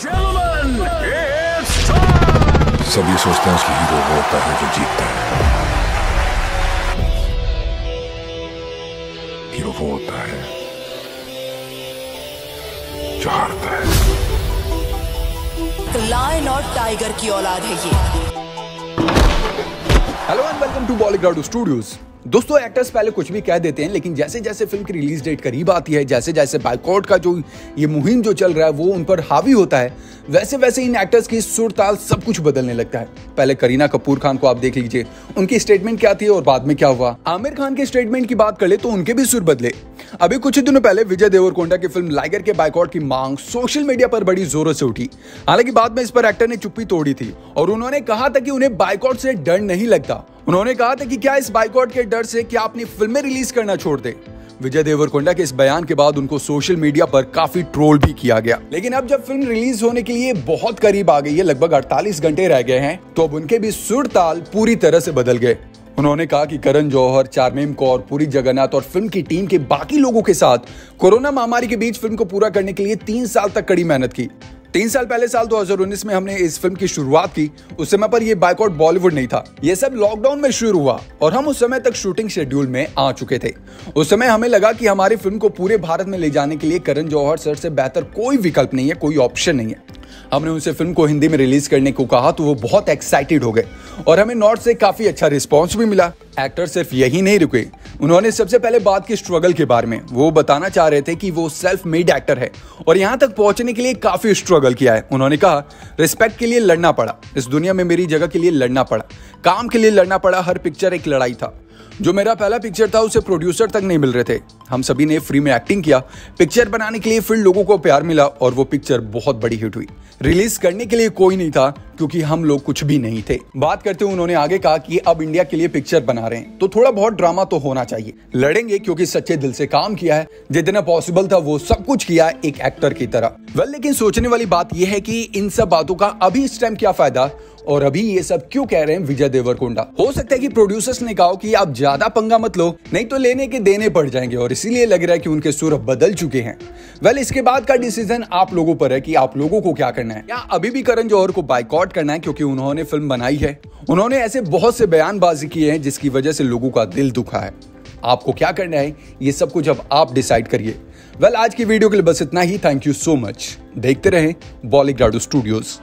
gentlemen, it's time! सब ये सोचते हैं उसकी हीरो वो होता है जो जीतता है। हीरो वो होता है जो हारता है। लायन और टाइगर की औलाद है ये। हेलो एंड वेलकम टू बॉलीग्राउड स्टूडियोज दोस्तों एक्टर्स पहले कुछ भी कह देते हैं, लेकिन जैसे जैसे फ़िल्म की रिलीज़ डेट करीब आती है जैसे जैसे बाइकआउट का जो ये मुहिम जो चल रहा है, वो उन पर हावी होता है वैसे वैसे इन एक्टर्स की सुर ताल सब कुछ बदलने लगता है। पहले करीना कपूर खान को आप देख लीजिए, उनकी स्टेटमेंट क्या थी और बाद में क्या हुआ? आमिर खान के स्टेटमेंट की बात कर ले तो उनके भी सुर बदले। अभी कुछ ही दिनों पहले विजय देवरकोंडा की फ़िल्म लाइगर के बाइकआउट की मांग सोशल मीडिया पर बड़ी जोरों से उठी। हालाँकि बाद में इस पर एक्टर ने चुप्पी तोड़ी थी, और उन्होंने कहा था कि उन्हें बाइकआउट से डर नहीं लगता। उन्होंने कहा था कि क्या इस बाइकआउट के डर से क्या अपनी फ़िल्में रिलीज़ करना छोड़ दे? विजय देवरकोंडा के इस बयान के बाद उनको सोशल मीडिया पर काफ़ी ट्रोल भी किया गया। लेकिन अब जब फ़िल्म रिलीज़ होने के लिए बहुत करीब आ गई है, लगभग 48 घंटे रह गए हैं तो अब उनके भी सुर ताल पूरी तरह से बदल गए। उन्होंने कहा कि करण जौहर, चारमेम कौर, पूरी जगन्नाथ और फ़िल्म की टीम के बाकी लोगों के साथ कोरोना महामारी के बीच फ़िल्म को पूरा करने के लिए तीन साल तक कड़ी मेहनत की। तीन साल पहले साल 2019 में हमने इस फ़िल्म की शुरुआत की। उस समय पर यह बाइकआउट बॉलीवुड नहीं था। यह सब लॉकडाउन में शुरू हुआ और हम उस समय तक शूटिंग शेड्यूल में आ चुके थे। उस समय हमें लगा कि हमारी फ़िल्म को पूरे भारत में ले जाने के लिए करण जौहर सर से बेहतर कोई विकल्प नहीं है, कोई ऑप्शन नहीं है। हमने उनसे फ़िल्म को हिंदी में रिलीज़ करने को कहा तो वो बहुत एक्साइटेड हो गए। और हमें नॉर्थ से काफ़ी अच्छा रिस्पॉन्स भी मिला। एक्टर सिर्फ़ यही नहीं रुके। उन्होंने सबसे पहले बात की स्ट्रगल के बारे में। वो बताना चाह रहे थे कि वो सेल्फ मेड एक्टर है। और यहाँ तक पहुँचने के लिए काफ़ी स्ट्रगल किया है। उन्होंने कहा रिस्पेक्ट के लिए लड़ना पड़ा। इस दुनिया में मेरी जगह के लिए लड़ना पड़ा। काम के लिए लड़ना पड़ा। हर पिक्चर एक लड़ाई था। जो मेरा पहला पिक्चर था, उसे प्रोड्यूसर तक नहीं मिल रहे थे। हम सभी ने फ्री में एक्टिंग किया। पिक्चर बनाने के लिए फिर लोगों को प्यार मिला और वो पिक्चर बहुत बड़ी हिट हुई। रिलीज़ करने के लिए कोई नहीं था, क्योंकि हम लोग कुछ भी नहीं थे। बात करते हुए उन्होंने आगे कहा कि अब इंडिया के लिए पिक्चर बना रहे हैं। तो थोड़ा बहुत ड्रामा तो होना चाहिए। लड़ेंगे क्योंकि सच्चे दिल से काम किया है। जितना पॉसिबल था, वो सब कुछ किया एक एक्टर की तरह। वेल लेकिन सोचने वाली बात यह है कि इन सब बातों का अभी इस टाइम क्या फ़ायदा? और अभी ये सब क्यों कह रहे हैं विजय देवरकोंडा? हो सकता है कि प्रोड्यूसर्स ने कहा कि आप ज़्यादा पंगा मत लो नहीं तो लेने के देने पड़ जाएँगे और इसीलिए लग रहा है कि उनके सुर बदल चुके हैं। वेल इसके बाद का डिसीज़न आप लोगों पर है कि आप लोगों को क्या करना है। या अभी भी करण जौहर को बाइकआउट करना है क्योंकि उन्होंने फ़िल्म बनाई है। उन्होंने ऐसे बहुत से बयानबाजी किए हैं जिसकी वजह से लोगों का दिल दुखा है। आपको क्या करना है? ये सब कुछ अब आप डिसाइड करिए। वेल well, आज की वीडियो के लिए बस इतना ही। थैंक यू सो मच देखते रहें बॉलीग्राडो स्टूडियोज़